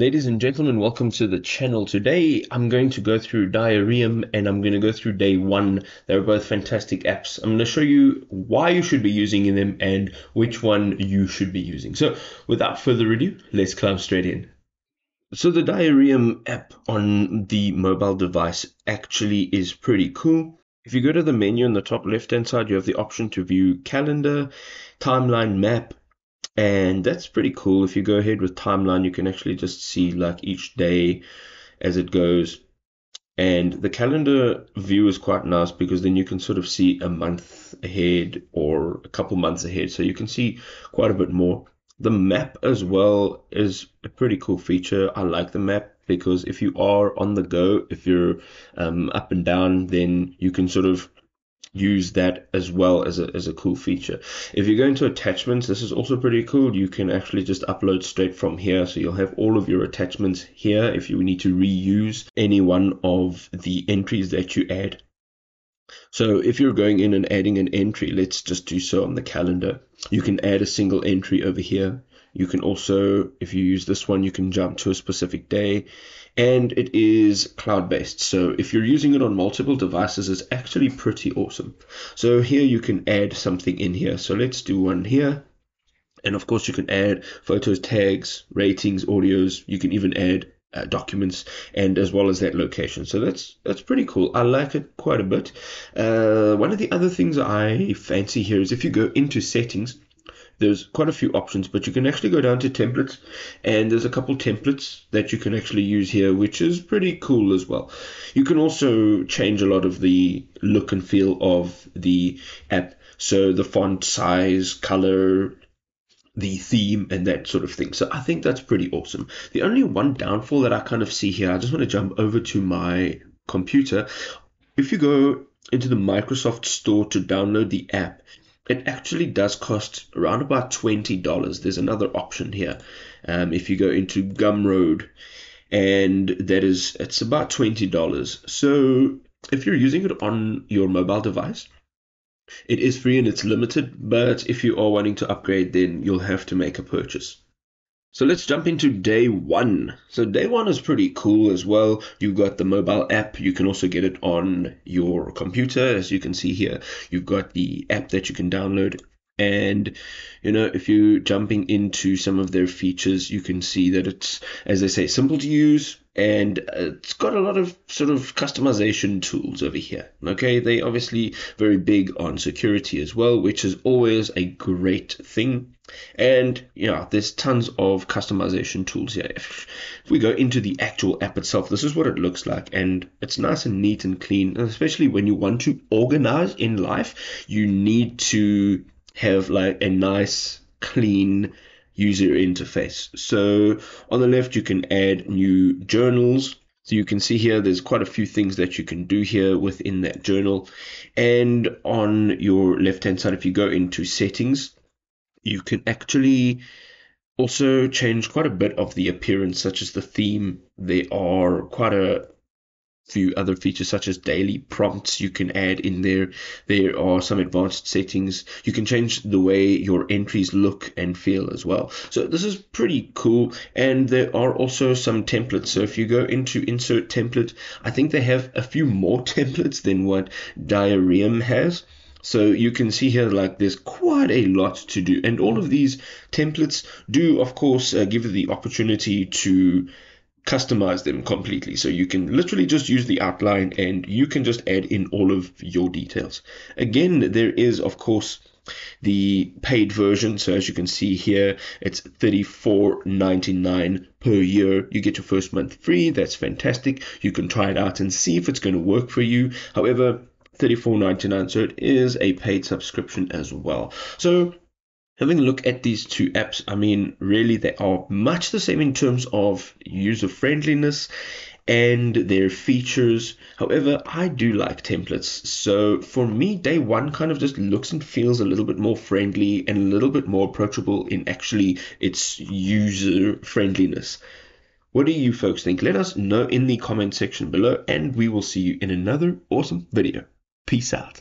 Ladies and gentlemen, welcome to the channel. Today I'm going to go through Diarium and I'm going to go through day one. They're both fantastic apps. I'm going to show you why you should be using them and which one you should be using. So without further ado, let's climb straight in. So the Diarium app on the mobile device actually is pretty cool. If you go to the menu on the top left hand side, you have the option to view calendar, timeline map, and that's pretty cool. If you go ahead with timeline, you can actually just see like each day as it goes. And the calendar view is quite nice because then you can sort of see a month ahead or a couple months ahead. So you can see quite a bit more. The map as well is a pretty cool feature. I like the map because if you are on the go, if you're um, up and down, then you can sort of use that as well as a, as a cool feature. If you go into attachments, this is also pretty cool. You can actually just upload straight from here. So you'll have all of your attachments here if you need to reuse any one of the entries that you add. So if you're going in and adding an entry, let's just do so on the calendar. You can add a single entry over here. You can also, if you use this one, you can jump to a specific day and it is cloud based. So if you're using it on multiple devices, it's actually pretty awesome. So here you can add something in here. So let's do one here. And of course, you can add photos, tags, ratings, audios. You can even add uh, documents and as well as that location. So that's that's pretty cool. I like it quite a bit. Uh, one of the other things I fancy here is if you go into settings there's quite a few options, but you can actually go down to templates, and there's a couple templates that you can actually use here, which is pretty cool as well. You can also change a lot of the look and feel of the app, so the font size, color, the theme and that sort of thing. So I think that's pretty awesome. The only one downfall that I kind of see here, I just want to jump over to my computer. If you go into the Microsoft Store to download the app, it actually does cost around about $20. There's another option here. Um, if you go into Gumroad, and that is, it's about $20. So if you're using it on your mobile device, it is free and it's limited, but if you are wanting to upgrade, then you'll have to make a purchase. So let's jump into day one. So day one is pretty cool as well. You've got the mobile app. You can also get it on your computer, as you can see here. You've got the app that you can download. And, you know, if you're jumping into some of their features, you can see that it's, as they say, simple to use, and it's got a lot of sort of customization tools over here. Okay, they obviously very big on security as well, which is always a great thing. And yeah, there's tons of customization tools here. If, we go into the actual app itself, this is what it looks like, and it's nice and neat and clean. Especially when you want to organize in life, you need to have like a nice, clean user interface. So on the left, you can add new journals. So you can see here, there's quite a few things that you can do here within that journal. And on your left hand side, if you go into settings, you can actually also change quite a bit of the appearance, such as the theme. There are quite a few other features such as daily prompts you can add in there. There are some advanced settings. You can change the way your entries look and feel as well. So this is pretty cool. And there are also some templates. So if you go into insert template, I think they have a few more templates than what Diarium has. So you can see here like there's quite a lot to do and all of these templates do of course uh, give you the opportunity to customize them completely. So you can literally just use the outline and you can just add in all of your details. Again, there is, of course, the paid version. So as you can see here, it's $34.99 per year. You get your first month free. That's fantastic. You can try it out and see if it's going to work for you. However, $34.99, so it is a paid subscription as well. So having a look at these two apps, I mean, really, they are much the same in terms of user friendliness and their features. However, I do like templates. So for me, day one kind of just looks and feels a little bit more friendly and a little bit more approachable in actually its user friendliness. What do you folks think? Let us know in the comment section below, and we will see you in another awesome video. Peace out.